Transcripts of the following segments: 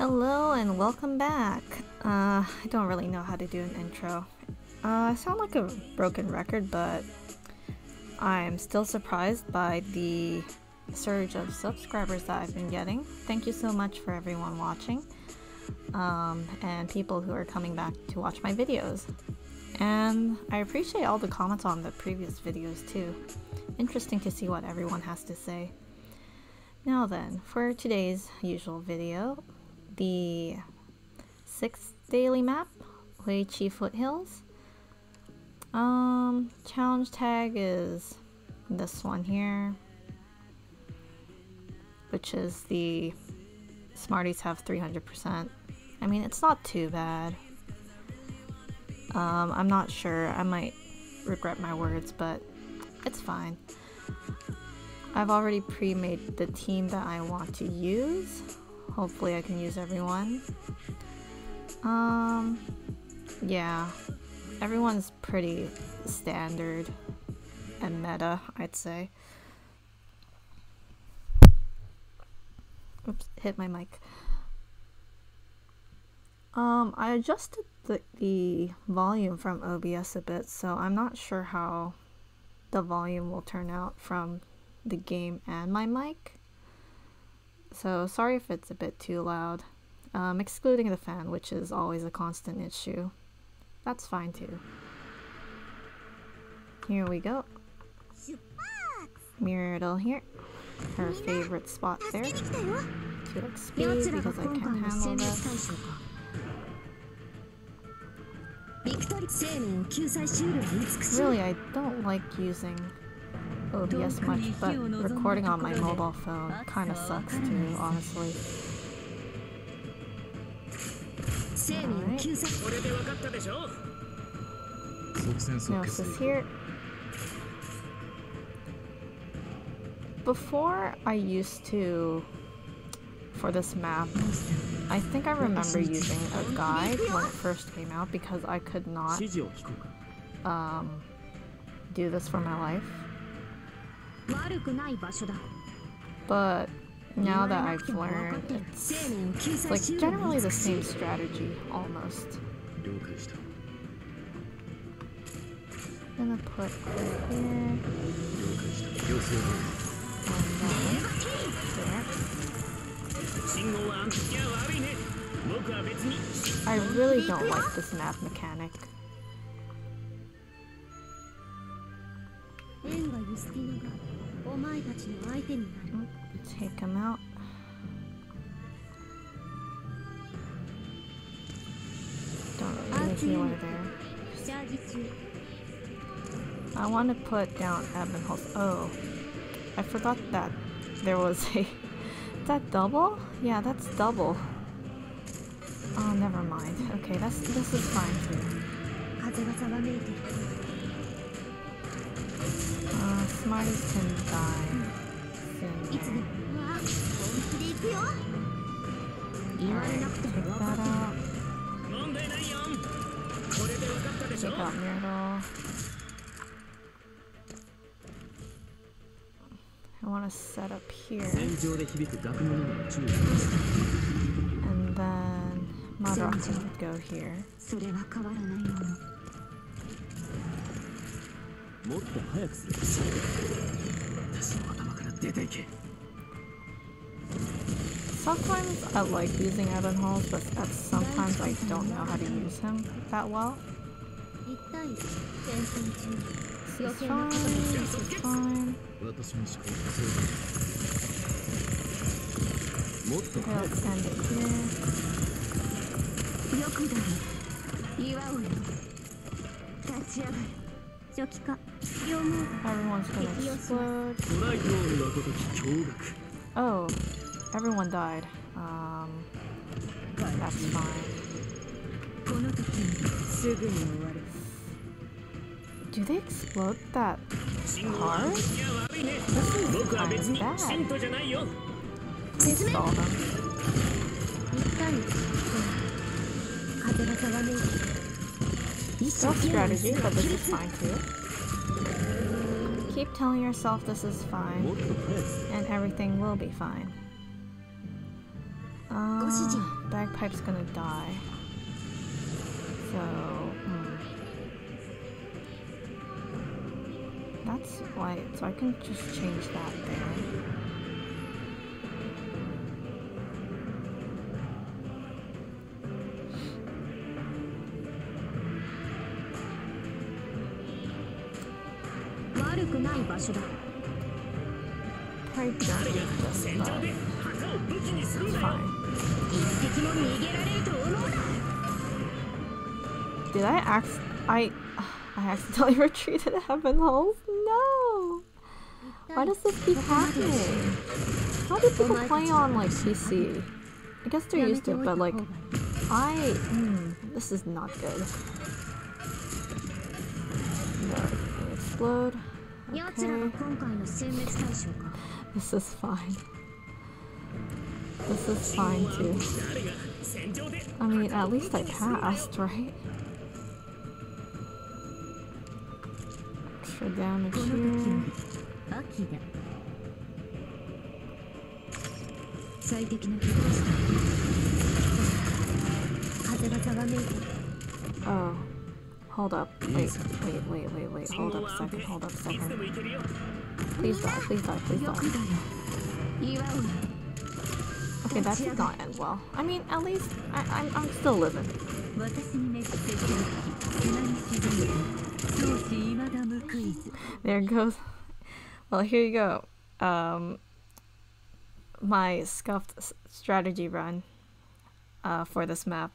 Hello and welcome back. Uh, I don't really know how to do an intro. Uh, I sound like a broken record, but I'm still surprised by the surge of subscribers that I've been getting. Thank you so much for everyone watching um, and people who are coming back to watch my videos. And I appreciate all the comments on the previous videos too. Interesting to see what everyone has to say. Now then, for today's usual video, the sixth daily map, Huichi Foothills. Um, challenge tag is this one here, which is the Smarties have 300%. I mean, it's not too bad. Um, I'm not sure. I might regret my words, but it's fine. I've already pre-made the team that I want to use. Hopefully I can use everyone. Um, yeah. Everyone's pretty standard and meta, I'd say. Oops, hit my mic. Um, I adjusted the, the volume from OBS a bit, so I'm not sure how the volume will turn out from the game and my mic. So sorry if it's a bit too loud. Um, excluding the fan, which is always a constant issue. That's fine too. Here we go. Myrtle here. Her favorite spot there. 2 XP because I can't handle this. Really, I don't like using OBS much, but recording on my mobile phone kind of sucks too, honestly. Right. here. Before I used to, for this map, I think I remember using a guide when it first came out because I could not um, do this for my life. But now that I've learned, it's, it's like generally the same strategy, almost. I'm gonna put her here. I really don't like this map mechanic. Take him out. Don't really need healer there. I want to put down Ebenholz. Oh, I forgot that there was a. That double? Yeah, that's double. Oh, never mind. Okay, that's this is fine too. Die. Alright, that Myrtle. I want to set up here. And then Madaraki would go here. Sometimes I like using Ebenholz, but at sometimes I don't know how to use him that well. This is fine, this is fine. Okay, let's end it here. Everyone's gonna explode. Oh, everyone died. Um, that's fine. Do they explode that hard? This is kind of bad. Them. Strategy, but this is fine too. Keep telling yourself this is fine, and everything will be fine. Uh, bagpipe's gonna die. So, hmm. That's white, so I can just change that there. Probably don't need this, but it's fine. Did I act? I I accidentally retreated Ebenholz? No! Why does this keep happening? How do people play on like PC? I guess they're used to it, but like I mm, this is not good. No, explode Okay. This is fine. This is fine too. I mean, at least I passed, right? Extra damage here. 最適な気がした風がざわめいて Oh. Hold up. Wait, wait, wait, wait, wait. Hold up a second. Hold up a second. Please die, please die, please die. Okay, that did not end well. I mean, at least I, I'm, I'm still living. There goes. Well, here you go. Um, my scuffed strategy run uh, for this map.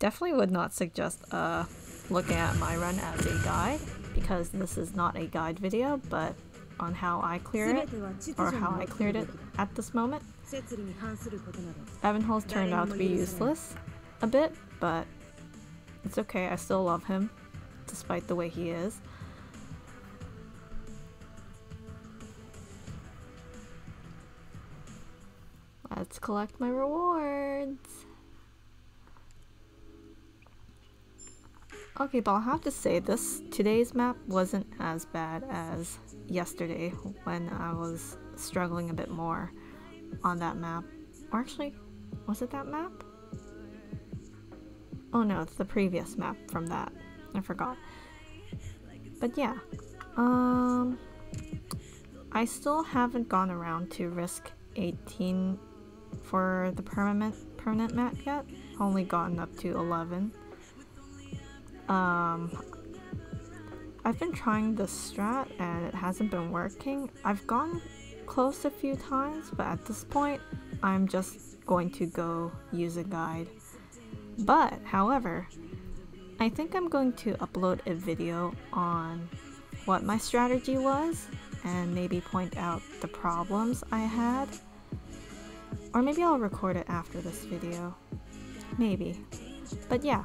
Definitely would not suggest uh, Looking at my run as a guide because this is not a guide video, but on how I cleared it or how I cleared it at this moment. Ebenholz turned out to be useless a bit, but it's okay. I still love him despite the way he is. Let's collect my rewards. Okay, but I'll have to say this today's map wasn't as bad as yesterday when I was struggling a bit more on that map. Or actually, was it that map? Oh no, it's the previous map from that. I forgot. But yeah. Um I still haven't gone around to risk 18 for the permanent permanent map yet. Only gotten up to 11. Um I've been trying the strat and it hasn't been working. I've gone close a few times, but at this point, I'm just going to go use a guide. But, however, I think I'm going to upload a video on what my strategy was and maybe point out the problems I had. Or maybe I'll record it after this video. Maybe. But yeah,